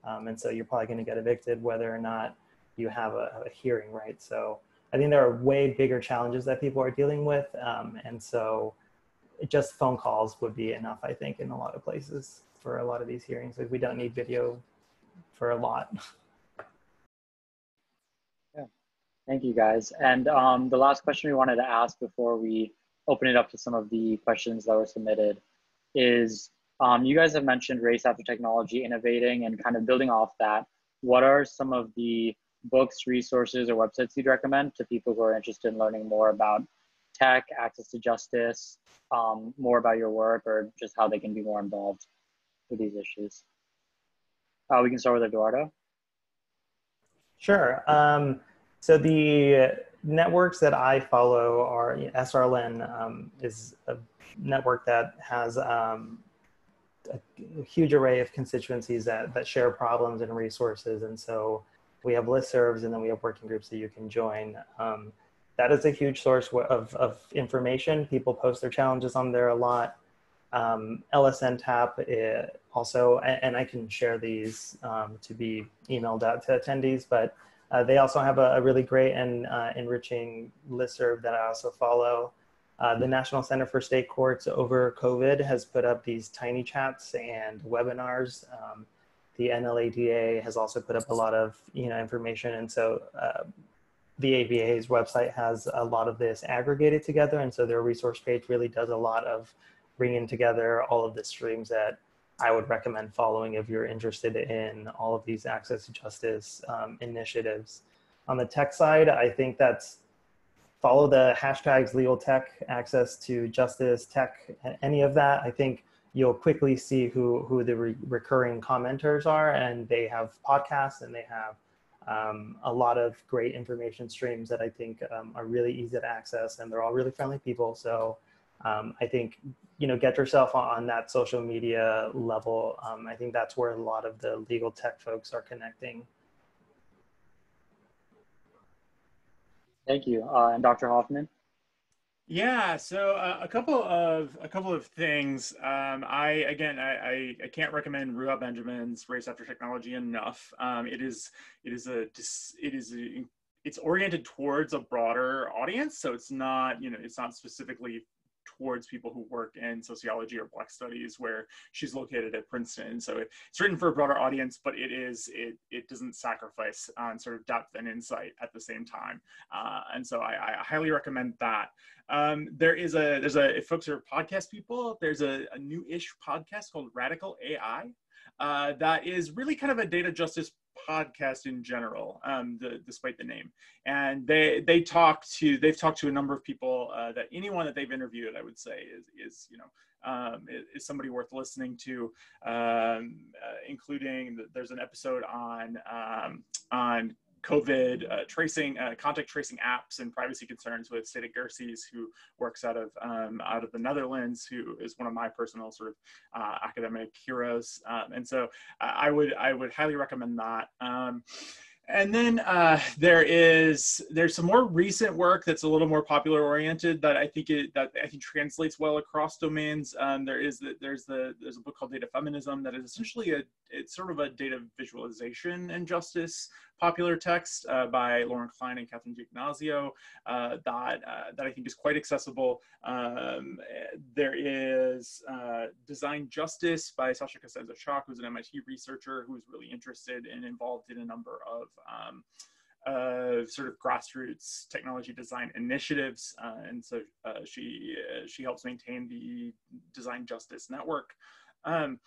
Um, and so you're probably going to get evicted whether or not you have a, a, hearing, right? So I think there are way bigger challenges that people are dealing with. Um, and so just phone calls would be enough, I think, in a lot of places for a lot of these hearings. Like we don't need video for a lot. Yeah, thank you guys. And um, the last question we wanted to ask before we open it up to some of the questions that were submitted is um, you guys have mentioned race after technology innovating and kind of building off that. What are some of the books, resources, or websites you'd recommend to people who are interested in learning more about tech, access to justice, um, more about your work, or just how they can be more involved with these issues? Uh, we can start with Eduardo. Sure. Um, so the networks that I follow are SRLN um, is a network that has um, a, huge array of constituencies that, that share problems and resources. And so we have listservs and then we have working groups that you can join. Um, that is a huge source of, of information. People post their challenges on there a lot. Um, LSNTAP eh, also, and, and, I can share these um, to be emailed out to attendees, but uh, they also have a, a really great and uh, enriching listserv that I also follow. Uh, the National Center for State Courts over COVID has put up these tiny chats and webinars. Um, the NLADA has also put up a lot of you know information, and so uh, the ABA's website has a lot of this aggregated together, and so their resource page really does a lot of bringing together all of the streams that I would recommend following if you're interested in all of these access to justice um, initiatives. On the tech side, I think that's follow the hashtags legal tech, access to justice, tech, any of that. I think you'll quickly see who, who the re recurring commenters are and they have podcasts and they have um, a lot of great information streams that I think um, are really easy to access and they're all really friendly people. So um, I think, you know, get yourself on that social media level. Um, I think that's where a lot of the legal tech folks are connecting. Thank you. Uh, and Dr. Hoffmann? Yeah, so uh, a couple of a couple of things. Um, I again, I, I, I, can't recommend Ruha Benjamin's Race After Technology enough. Um, it is it is a it is a, it's oriented towards a broader audience, so it's not you know it's not specifically towards people who work in sociology or Black studies, where she's located at Princeton. So it's written for a broader audience, but it is it it doesn't sacrifice on sort of depth and insight at the same time. Uh, and so I, I, highly recommend that. Um, there is a there's a if folks are podcast people, there's a, a new-ish podcast called Radical AI. Uh, that is really kind of a data justice podcast in general, um, the, despite the name. And they they talk to they've talked to a number of people uh, that anyone that they've interviewed, I would say, is is you know um, is, is, somebody worth listening to, um, uh, including the, there's an episode on um, on COVID uh, tracing, uh, contact tracing apps and privacy concerns with Seda Gürses, who works out of um, out of the Netherlands, who is one of my personal sort of uh, academic heroes. Um, and so I would I would highly recommend that. Um, and then uh, there is there's some more recent work that's a little more popular oriented that I think it that I think translates well across domains. Um, there is the, there's the there's a book called Data Feminism that is essentially a it's sort of a data visualization and justice popular text uh, by Lauren Klein and Catherine D'Ignazio uh, that uh, that I think is quite accessible. Um, there is uh, Design Justice by Sasha Costanza-Chock, who's an MIT researcher who's really interested and involved in a number of um, sort of grassroots technology design initiatives, uh, and so uh, she uh, she helps maintain the Design Justice Network. Um,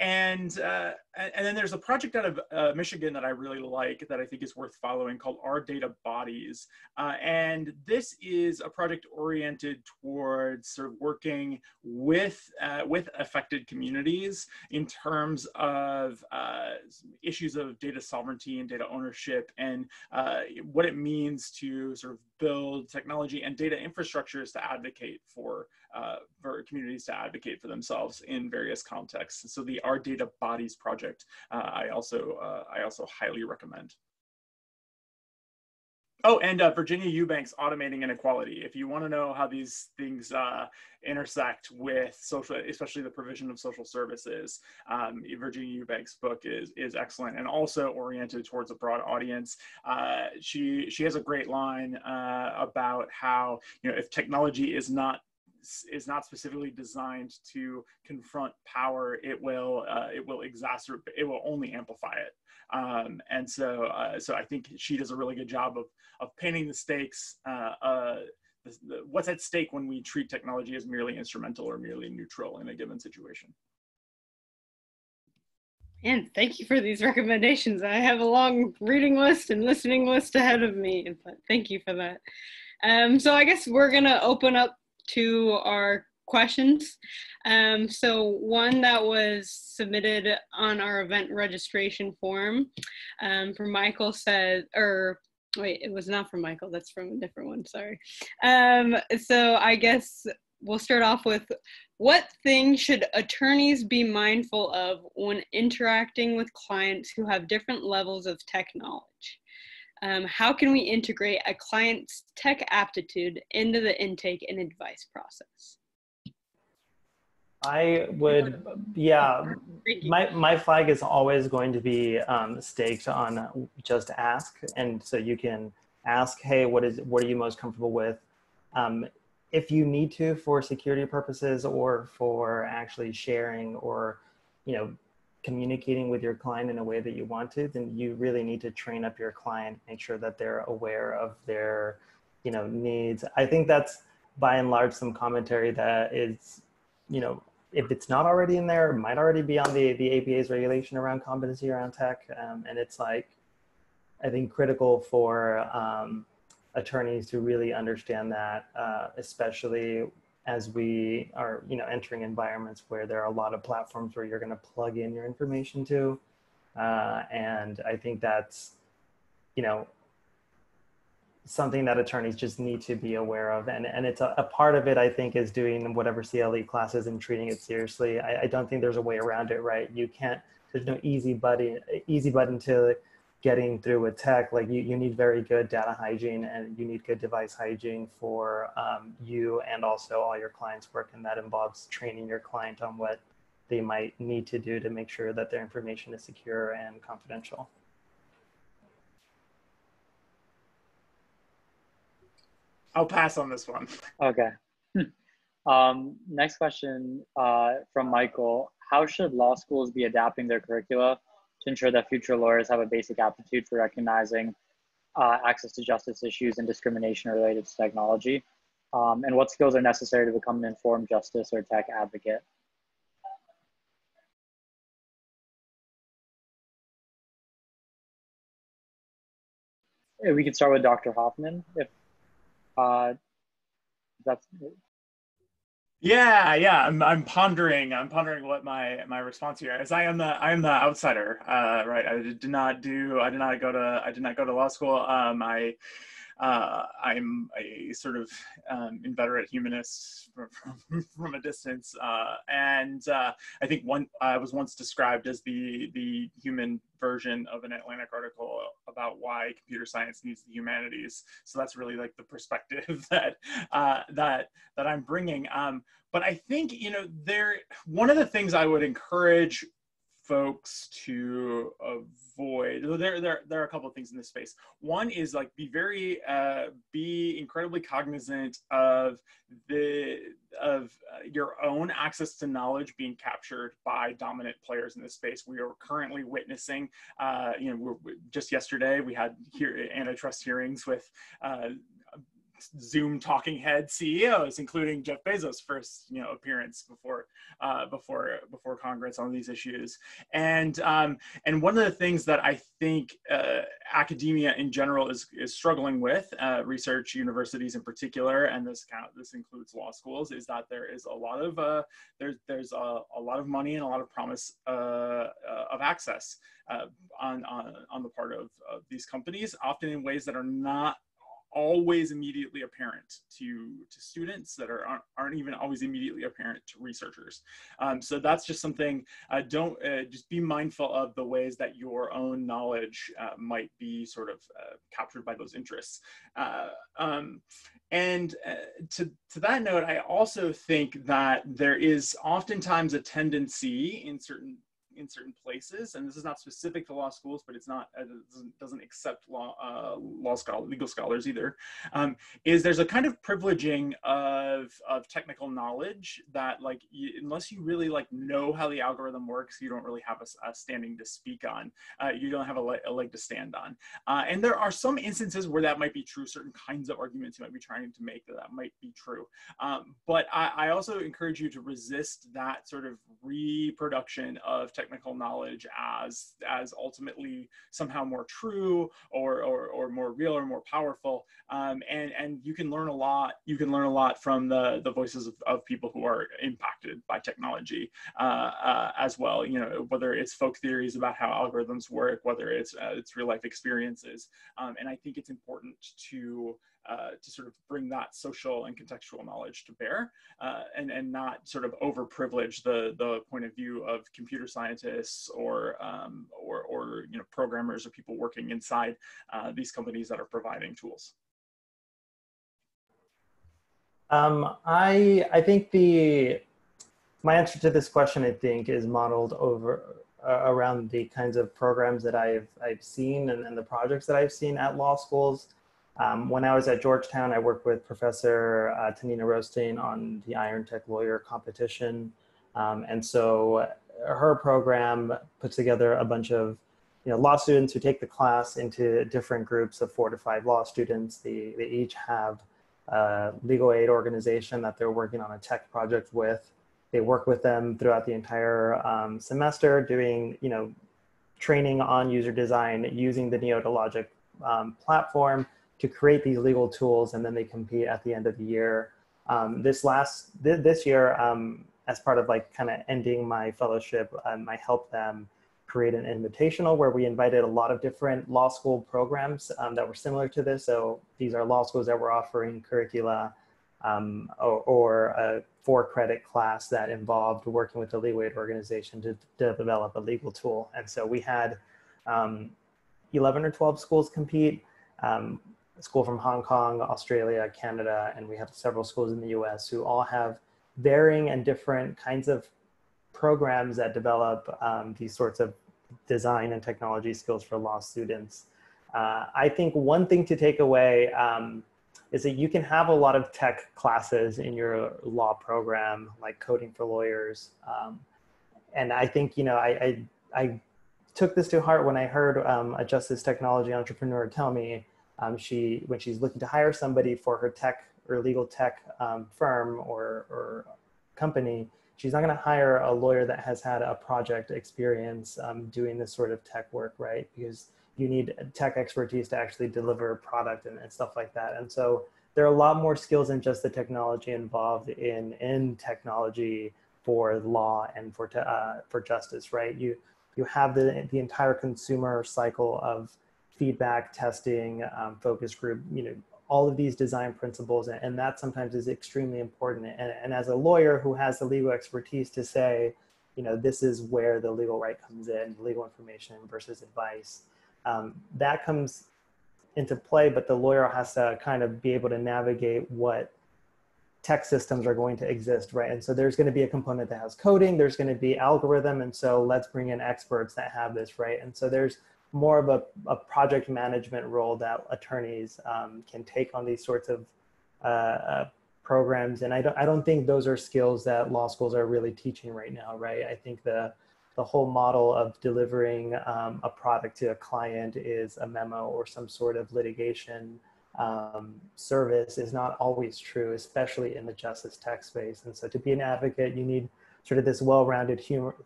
and uh, and then there's a project out of uh, Michigan that I really like that I think is worth following called Our Data Bodies, uh, and this is a project oriented towards sort of working with uh, with affected communities in terms of uh, issues of data sovereignty and data ownership and uh, what it means to sort of build technology and data infrastructures to advocate for uh, for communities to advocate for themselves in various contexts. So the Our Data Bodies project, uh, I also uh, I also highly recommend. Oh, and uh, Virginia Eubanks automating inequality. If you want to know how these things uh, intersect with social, especially the provision of social services, um, Virginia Eubanks' book is is excellent and also oriented towards a broad audience. Uh, she she has a great line uh, about how you know if technology is not is not specifically designed to confront power. It will uh, it will exacerbate. It will only amplify it. Um, and so uh, so I think she does a really good job of of painting the stakes. Uh, uh, the, the, what's at stake when we treat technology as merely instrumental or merely neutral in a given situation. And thank you for these recommendations. I have a long reading list and listening list ahead of me, but thank you for that. Um, so I guess we're gonna open up to our questions. Um, so one that was submitted on our event registration form um, from Michael said, or wait, it was not from Michael, that's from a different one, sorry. Um, so I guess we'll start off with what things should attorneys be mindful of when interacting with clients who have different levels of tech knowledge? Um, how can we integrate a client's tech aptitude into the intake and advice process? I would, yeah, my, my flag is always going to be um, staked on just ask. And so you can ask, hey, what is, what are you most comfortable with? Um, if you need to for security purposes or for actually sharing or you know communicating with your client in a way that you want to then you really need to train up your client make sure that they're aware of their you know needs. I think that's by and large some commentary that is you know if it's not already in there it might already be on the the ABA's regulation around competency around tech. Um, and it's like i think critical for um, attorneys to really understand that, uh, especially as we are, you know, entering environments where there are a lot of platforms where you're going to plug in your information to. Uh, and I think that's, you know, something that attorneys just need to be aware of. And, and it's a, a part of it, I think, is doing whatever CLE classes and treating it seriously. I, I don't think there's a way around it, right? You can't, there's no easy button, easy button to getting through with tech, like you, you need very good data hygiene and you need good device hygiene for um, you and also all your clients' work. And that involves training your client on what they might need to do to make sure that their information is secure and confidential. I'll pass on this one. Okay. um, next question uh, from Michael. How should law schools be adapting their curricula to ensure that future lawyers have a basic aptitude for recognizing uh, access to justice issues and discrimination related to technology? Um, and what skills are necessary to become an informed justice or tech advocate? We can start with Dr. Hoffmann, if uh, that's yeah, yeah. I'm I'm pondering. I'm pondering what my my response here is. I am the I am the outsider, uh, right? I did not do. I did not go to. I did not go to law school. Um, I uh, I'm a sort of um, inveterate humanist from, from, from a distance, uh, and uh, I think one I was once described as the the human version of an Atlantic article about why computer science needs the humanities. So that's really like the perspective that uh, that that I'm bringing. Um, but I think you know there one of the things I would encourage folks to avoid there, there there are a couple of things in this space. One is like be very uh, be incredibly cognizant of the of uh, your own access to knowledge being captured by dominant players in this space. We are currently witnessing uh, you know we're, just yesterday we had here antitrust hearings with uh, Zoom talking head CEOs, including Jeff Bezos' first you know appearance before uh, before before Congress on these issues. And um, and one of the things that I think uh, academia in general is is struggling with, uh, research universities in particular, and this count this includes law schools, is that there is a lot of uh, there's there's a, a lot of money and a lot of promise uh, uh, of access. on, on, on the part of, of these companies, often in ways that are not always immediately apparent to, to students that are, aren't, aren't even always immediately apparent to researchers. Um, so that's just something, uh, don't, uh, just be mindful of the ways that your own knowledge uh, might be sort of uh, captured by those interests. Uh, um, and uh, to, to that note, I also think that there is oftentimes a tendency in certain in certain places, and this is not specific to law schools, but it's not it doesn't, doesn't accept law uh, law scholar legal scholars either. Um, is there's a kind of privileging of of technical knowledge that like you, unless you really like know how the algorithm works, you don't really have a, a standing to speak on. Uh, you don't have a, le a, leg to stand on. Uh, and there are some instances where that might be true. Certain kinds of arguments you might be trying to make that that might be true. Um, but I, I also encourage you to resist that sort of reproduction of technical knowledge as as ultimately somehow more true or or, or more real or more powerful. Um, and and you can learn a lot. You can learn a lot from the the voices of, of people who are impacted by technology uh, uh, as well. You know, whether it's folk theories about how algorithms work, whether it's uh, it's real life experiences. Um, and I think it's important to uh, to sort of bring that social and contextual knowledge to bear uh, and, and not sort of over privilege the, the point of view of computer scientists or, um, or, or you know, programmers or people working inside uh, these companies that are providing tools. Um, I, I think the, my answer to this question, I think, is modeled over uh, around the kinds of programs that I've, I've seen and, and the projects that I've seen at law schools. Um, when I was at Georgetown, I worked with Professor uh, Tanina Rostain on the Iron Tech Lawyer competition. Um, and so her program puts together a bunch of you know, law students who take the class into different groups of four to five law students. They, they each have a legal aid organization that they're working on a tech project with. They work with them throughout the entire um, semester doing, you know, training on user design using the Neota Logic um, platform to create these legal tools and then they compete at the end of the year. Um, this last, th this year, um, as part of like kind of ending my fellowship, um, I helped them create an invitational where we invited a lot of different law school programs um, that were similar to this. So these are law schools that were offering curricula um, or, or, a four credit class that involved working with the legal aid organization to, to develop a legal tool. And so we had um, 11 or 12 schools compete. Um, school from Hong Kong, Australia, Canada, and we have several schools in the US who all have varying and different kinds of programs that develop um, these sorts of design and technology skills for law students. Uh, I think one thing to take away um, is that you can have a lot of tech classes in your law program, like coding for lawyers. Um, and I think, you know, I, I, I, took this to heart when I heard um, a justice technology entrepreneur tell me um, she, when she's looking to hire somebody for her tech or legal tech um, firm or, or company, she's not going to hire a lawyer that has had a project experience um, doing this sort of tech work, right? Because you need tech expertise to actually deliver product and, and stuff like that. And so there are a lot more skills than just the technology involved in in technology for law and for uh, for justice, right? You you have the the entire consumer cycle of feedback, testing, um, focus group, you know, all of these design principles, and, and that sometimes is extremely important. And, and as a lawyer who has the legal expertise to say, you know, this is where the legal right comes in, legal information versus advice, um, that comes into play, but the lawyer has to kind of be able to navigate what tech systems are going to exist, right? And so there's going to be a component that has coding, there's going to be algorithm, and so let's bring in experts that have this, right? And so there's more of a, a project management role that attorneys um, can take on these sorts of uh, uh, programs. And I don't, I don't think those are skills that law schools are really teaching right now, right? I think the, the whole model of delivering um, a product to a client is a memo or some sort of litigation um, service is not always true, especially in the justice tech space. And so to be an advocate, you need sort of this well-rounded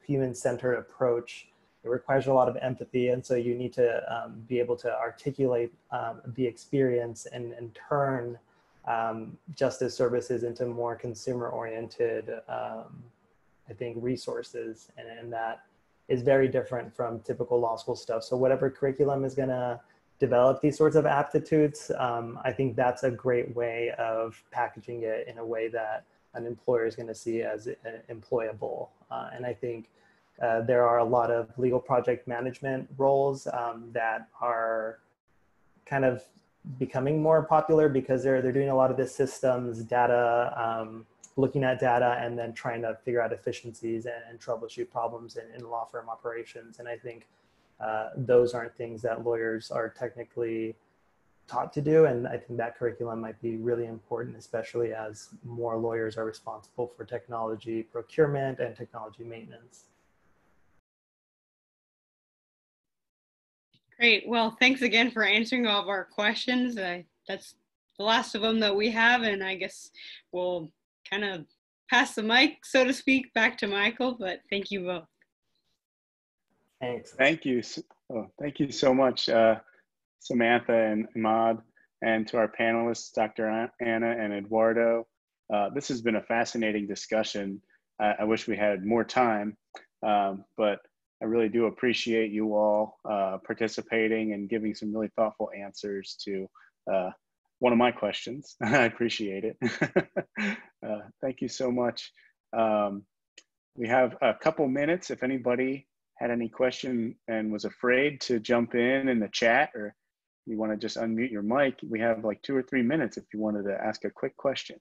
human-centered approach it requires a lot of empathy. And so you need to um, be able to articulate um, the experience and, and turn um, justice services into more consumer oriented, um, I think, resources. And, and that is very different from typical law school stuff. So whatever curriculum is going to develop these sorts of aptitudes, um, I think that's a great way of packaging it in a way that an employer is going to see as uh, employable. Uh, and I think uh, there are a lot of legal project management roles um, that are kind of becoming more popular because they're they're doing a lot of this systems data, um, looking at data, and then trying to figure out efficiencies and, and troubleshoot problems in, in law firm operations. And I think uh, those aren't things that lawyers are technically taught to do. And I think that curriculum might be really important, especially as more lawyers are responsible for technology procurement and technology maintenance. Great. Well, thanks again for answering all of our questions. I, that's the last of them that we have, and I guess we'll kind of pass the mic, so to speak, back to Michael. But thank you both. Thanks. Thank you. Oh, thank you so much, uh, Samantha and Ahmad, and to our panelists, Dr. Anna and Eduardo. Uh, this has been a fascinating discussion. I, I wish we had more time, um, but I really do appreciate you all uh, participating and giving some really thoughtful answers to uh, one of my questions. I appreciate it. uh, thank you so much. Um, we have a couple minutes. If anybody had any question and was afraid to jump in in the chat or you want to just unmute your mic, we have like two or three minutes if you wanted to ask a quick question.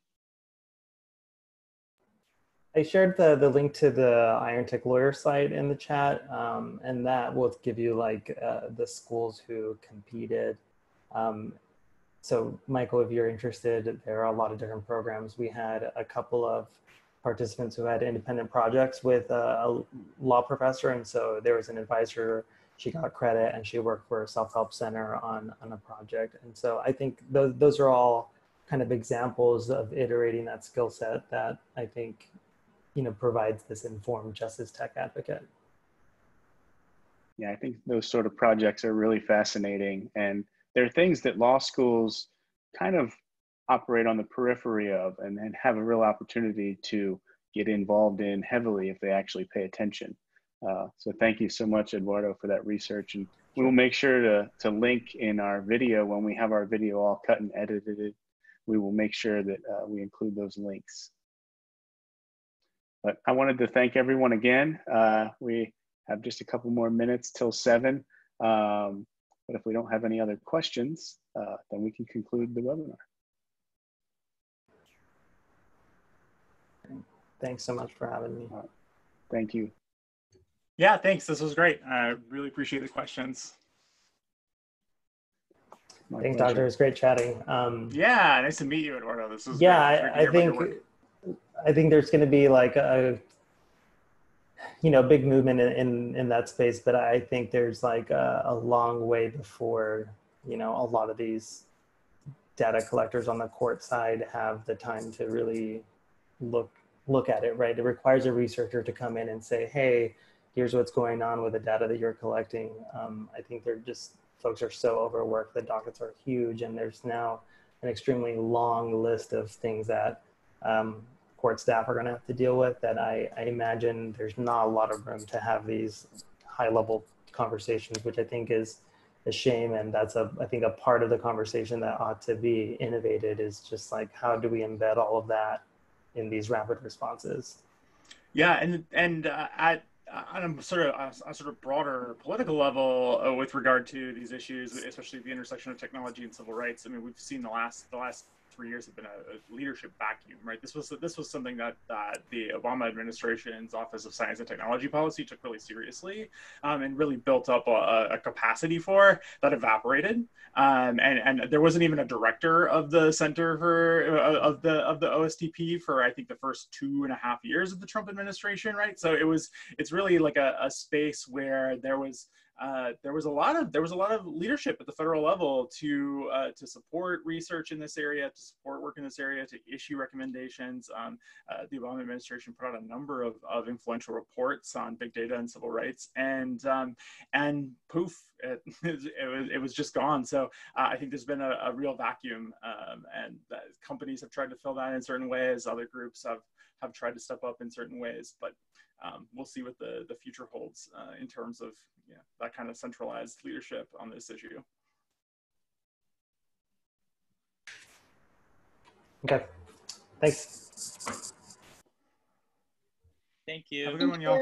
I shared the, the link to the Iron Tech lawyer site in the chat, um, and that will give you like uh, the schools who competed. Um, so Michael, if you're interested, there are a lot of different programs. We had a couple of participants who had independent projects with a, a law professor, and so there was an advisor. She got credit, and she worked for a self-help center on on a project. And so I think those those are all kind of examples of iterating that skill set that I think you know, provides this informed justice tech advocate. Yeah, I think those sort of projects are really fascinating. And there are things that law schools kind of operate on the periphery of and, and have a real opportunity to get involved in heavily if they actually pay attention. Uh, so thank you so much, Eduardo, for that research. And we will make sure to, to link in our video when we have our video all cut and edited. We will make sure that uh, we include those links. But I wanted to thank everyone again. Uh, we have just a couple more minutes till seven. Um, but if we don't have any other questions, uh, then we can conclude the webinar. Thanks so much for having me. Uh, thank you. Yeah, thanks. This was great. I really appreciate the questions. My thanks, pleasure. Doctor. It was great chatting. Um, yeah, nice to meet you, Eduardo. This was yeah. I, I think I think there's going to be like a you know big movement in, in, in that space, but I think there's like a, a long way before you know a lot of these data collectors on the court side have the time to really look look at it right? It requires a researcher to come in and say hey here's what's going on with the data that you're collecting. Um, i think they're just folks are so overworked the dockets are huge and there's now an extremely long list of things that um, court staff are going to have to deal with that I, I imagine there's not a lot of room to have these high level conversations, which I think is a shame. And that's a, I think a part of the conversation that ought to be innovated is just like, how do we embed all of that in these rapid responses? Yeah. And, and uh, at, on a sort of a, a, sort of broader political level uh, with regard to these issues, especially the intersection of technology and civil rights. I mean, we've seen the last the last three years have been a, a, leadership vacuum, right? This was this was something that that the Obama administration's Office of Science and Technology Policy took really seriously, um, and really built up a, a, capacity for that evaporated. Um, and and there wasn't even a director of the Center for of the of the OSTP for I think the first two and a half years of the Trump administration, right? So it was it's really like a, a space where there was uh, there was a lot of there was a lot of leadership at the federal level to uh, to support research in this area, to support work in this area, to issue recommendations. Um, uh, the Obama administration put out a number of, of influential reports on big data and civil rights, and um, and poof, it, it, was it was just gone. So uh, I think there's been a, a real vacuum, um, and companies have tried to fill that in certain ways. Other groups have have tried to step up in certain ways, but um, we'll see what the, the future holds uh, in terms of yeah, that kind of centralized leadership on this issue. Okay, thanks. Thank you. Have a good one, y'all.